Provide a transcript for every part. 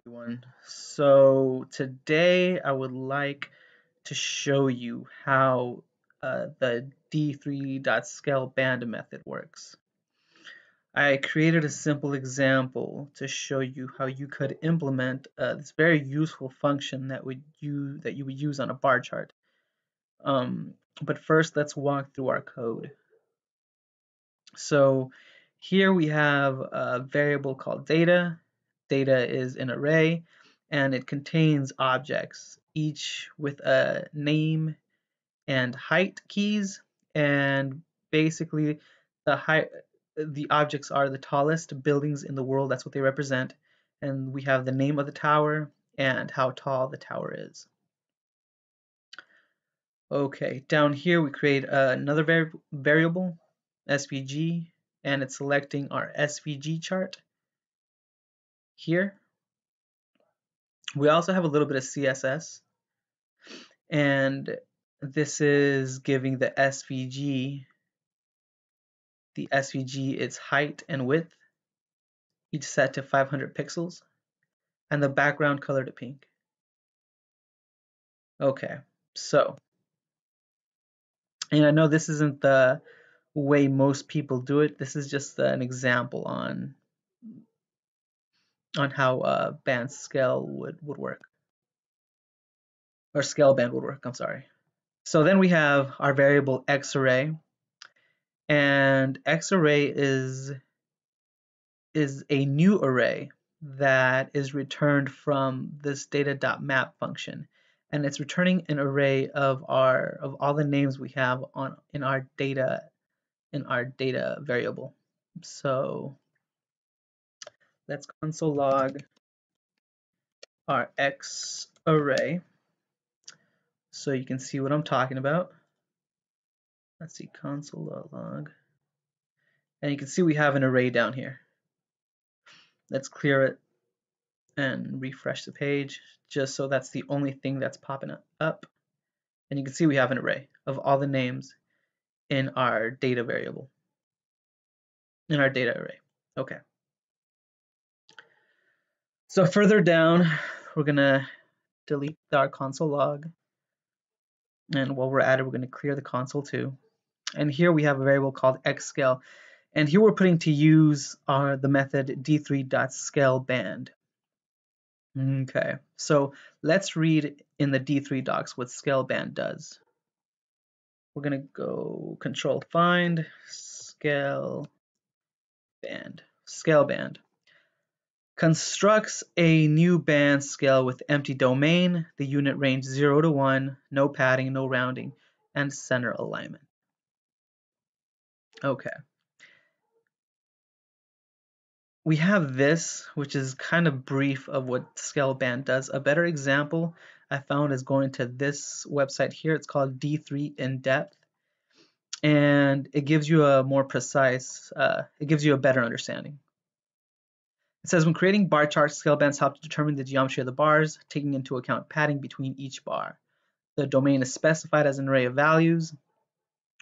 everyone. So today I would like to show you how uh, the d3.scaleband method works. I created a simple example to show you how you could implement uh, this very useful function that would you that you would use on a bar chart. Um, but first, let's walk through our code. So here we have a variable called data data is an array and it contains objects, each with a name and height keys. And basically, the height, the objects are the tallest buildings in the world. That's what they represent. And we have the name of the tower and how tall the tower is. Okay, down here we create another vari variable, SVG, and it's selecting our SVG chart here. We also have a little bit of CSS and this is giving the SVG the SVG its height and width each set to 500 pixels and the background color to pink. Okay, so and I know this isn't the way most people do it. This is just an example on on how uh, band scale would, would work. Or scale band would work, I'm sorry. So then we have our variable x array And x array is, is a new array that is returned from this data.map function. And it's returning an array of our of all the names we have on in our data in our data variable. So let's console log our X array so you can see what I'm talking about. Let's see console log and you can see we have an array down here. Let's clear it and refresh the page just so that's the only thing that's popping up. And you can see we have an array of all the names in our data variable, in our data array. Okay. So further down, we're gonna delete our console log. And while we're at it, we're gonna clear the console too. And here we have a variable called xscale. And here we're putting to use our the method d3.scaleband. Okay, so let's read in the D3 docs what scaleband does. We're gonna go control find scale band, scale band constructs a new band scale with empty domain, the unit range 0 to 1, no padding, no rounding, and center alignment. Okay. We have this, which is kind of brief of what scale band does. A better example I found is going to this website here. It's called D3 in depth. And it gives you a more precise, uh, it gives you a better understanding. It says when creating bar charts, scale bands help to determine the geometry of the bars, taking into account padding between each bar. The domain is specified as an array of values,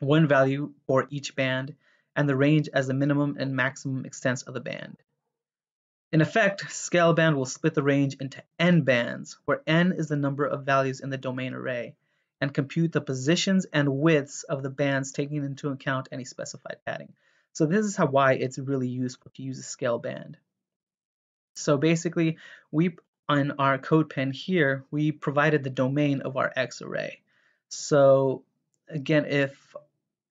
one value for each band, and the range as the minimum and maximum extents of the band. In effect, scale band will split the range into n bands, where n is the number of values in the domain array, and compute the positions and widths of the bands taking into account any specified padding. So this is how why it's really useful to use a scale band. So basically, we on our code pen here, we provided the domain of our X array. So again, if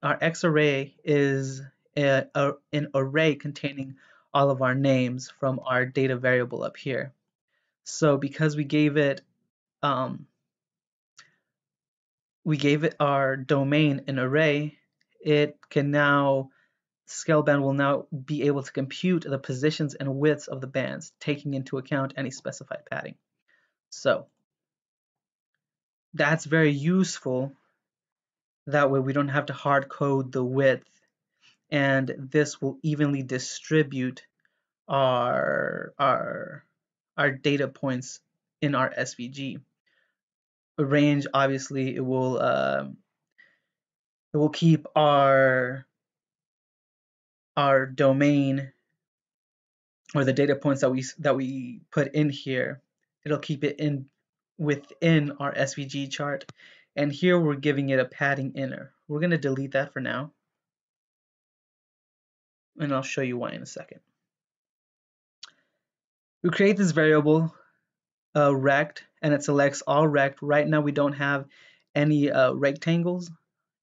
our X array is a, a, an array containing all of our names from our data variable up here. So because we gave it um, we gave it our domain an array, it can now Scaleband will now be able to compute the positions and widths of the bands, taking into account any specified padding. So that's very useful. That way we don't have to hard code the width and this will evenly distribute our, our, our data points in our SVG. Range, obviously, it will uh, it will keep our our domain or the data points that we that we put in here, it'll keep it in within our SVG chart. And here we're giving it a padding inner. We're going to delete that for now. And I'll show you why in a second. We create this variable uh, rect and it selects all rect. Right now we don't have any uh, rectangles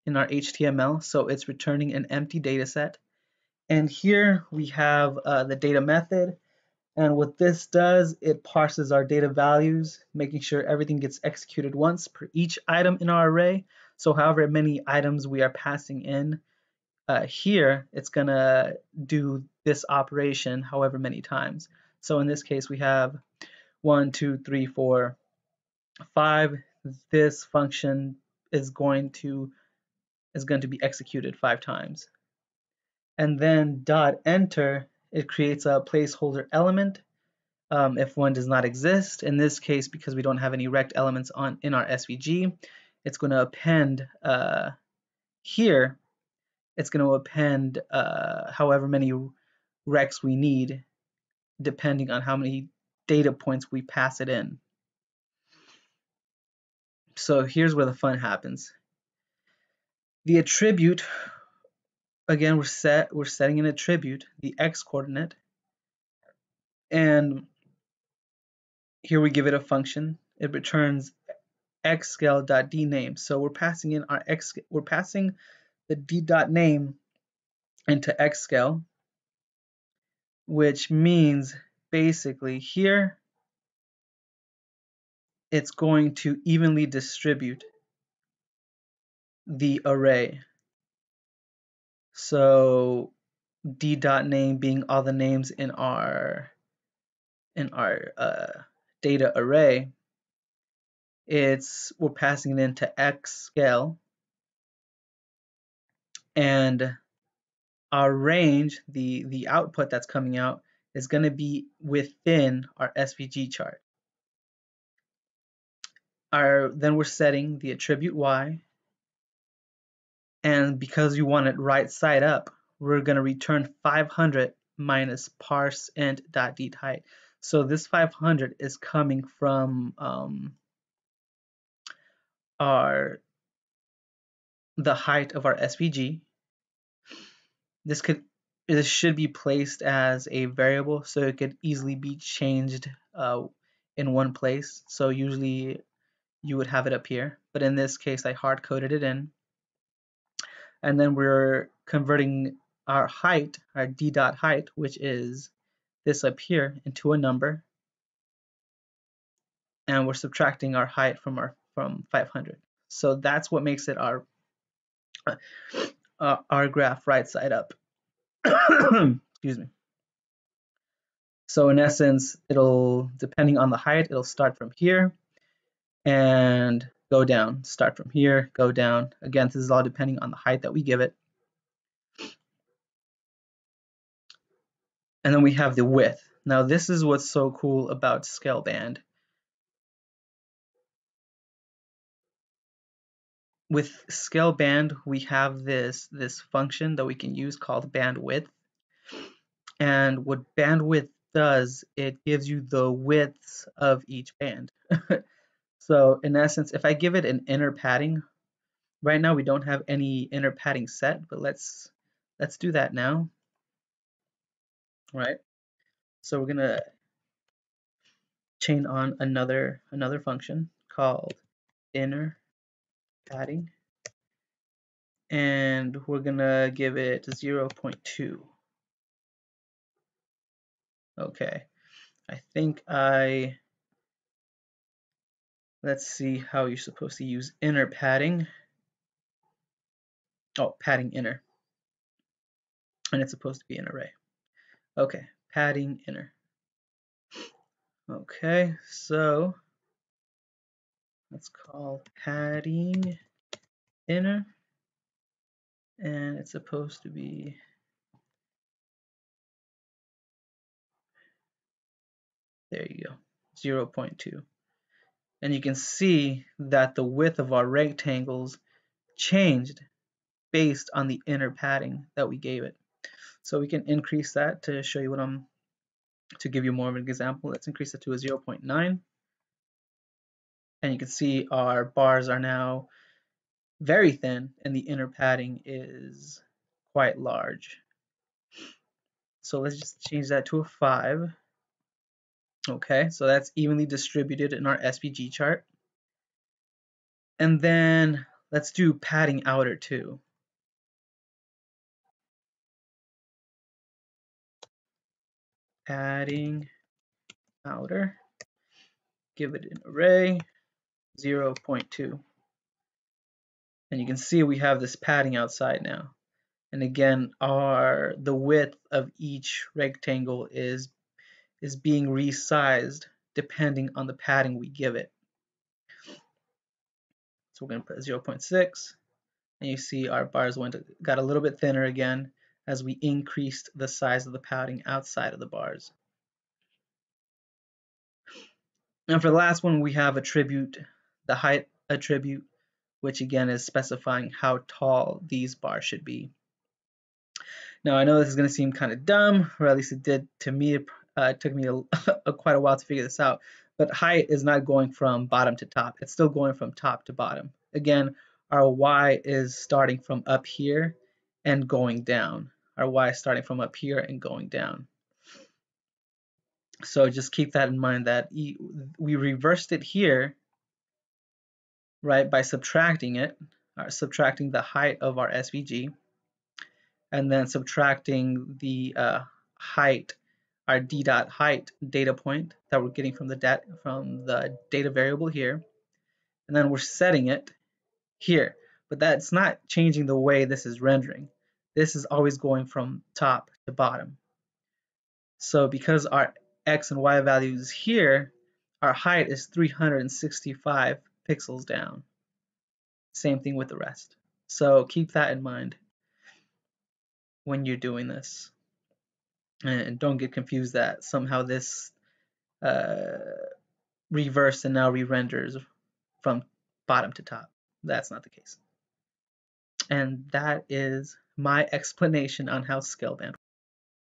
in our HTML, so it's returning an empty data set. And here we have uh, the data method. And what this does, it parses our data values, making sure everything gets executed once per each item in our array. So however many items we are passing in, uh, here it's gonna do this operation however many times. So in this case, we have one, two, three, four, five. This function is going to is going to be executed five times and then dot enter, it creates a placeholder element um, if one does not exist. In this case, because we don't have any rect elements on in our SVG, it's going to append uh, here. It's going to append uh, however many recs we need, depending on how many data points we pass it in. So here's where the fun happens. The attribute again we're set we're setting an attribute the x coordinate. And here we give it a function. It returns xscale.dname so we're passing in our x we're passing the d dot name into xscale which means basically here it's going to evenly distribute the array so d dot name being all the names in our in our uh, data array, it's we're passing it into x scale, and our range, the the output that's coming out, is going to be within our SVG chart. Our then we're setting the attribute y and because you want it right side up, we're going to return 500 minus parse int dot d height. So this 500 is coming from um, our the height of our SVG. This could this should be placed as a variable so it could easily be changed uh, in one place. So usually you would have it up here, but in this case I hard coded it in and then we're converting our height, our d dot height, which is this up here, into a number, and we're subtracting our height from our from 500. So that's what makes it our uh, our graph right side up. Excuse me. So in essence, it'll depending on the height, it'll start from here and go down, start from here, go down. Again, this is all depending on the height that we give it. And then we have the width. Now this is what's so cool about scale band. With scale band, we have this, this function that we can use called bandwidth. And what bandwidth does, it gives you the widths of each band. So in essence, if I give it an inner padding, right now we don't have any inner padding set, but let's let's do that now. Right. So we're gonna chain on another another function called inner padding and we're gonna give it 0.2 okay I think I Let's see how you're supposed to use inner padding. Oh, padding inner. And it's supposed to be an array. Okay, padding inner. Okay, so let's call padding inner. And it's supposed to be there you go, 0.2 and you can see that the width of our rectangles changed based on the inner padding that we gave it. So we can increase that to show you what I'm to give you more of an example, let's increase it to a 0.9. And you can see our bars are now very thin and the inner padding is quite large. So let's just change that to a 5. Okay, so that's evenly distributed in our SVG chart. And then let's do padding outer too. Padding outer, give it an array, 0.2. And you can see we have this padding outside now. And again, our the width of each rectangle is is being resized depending on the padding we give it. So we're going to put 0.6 and you see our bars went got a little bit thinner again as we increased the size of the padding outside of the bars. And for the last one we have a attribute, the height attribute, which again is specifying how tall these bars should be. Now I know this is going to seem kind of dumb, or at least it did to me. Uh, it took me a, a, quite a while to figure this out. But height is not going from bottom to top. It's still going from top to bottom. Again, our y is starting from up here and going down. Our y is starting from up here and going down. So just keep that in mind that we reversed it here, right, by subtracting it, or subtracting the height of our SVG and then subtracting the uh, height, our d dot height data point that we're getting from the dat from the data variable here, and then we're setting it here. But that's not changing the way this is rendering. This is always going from top to bottom. So because our x and y values here, our height is 365 pixels down. Same thing with the rest. So keep that in mind when you're doing this. And don't get confused that somehow this uh, reverse and now re-renders from bottom to top. That's not the case. And that is my explanation on how Scaleband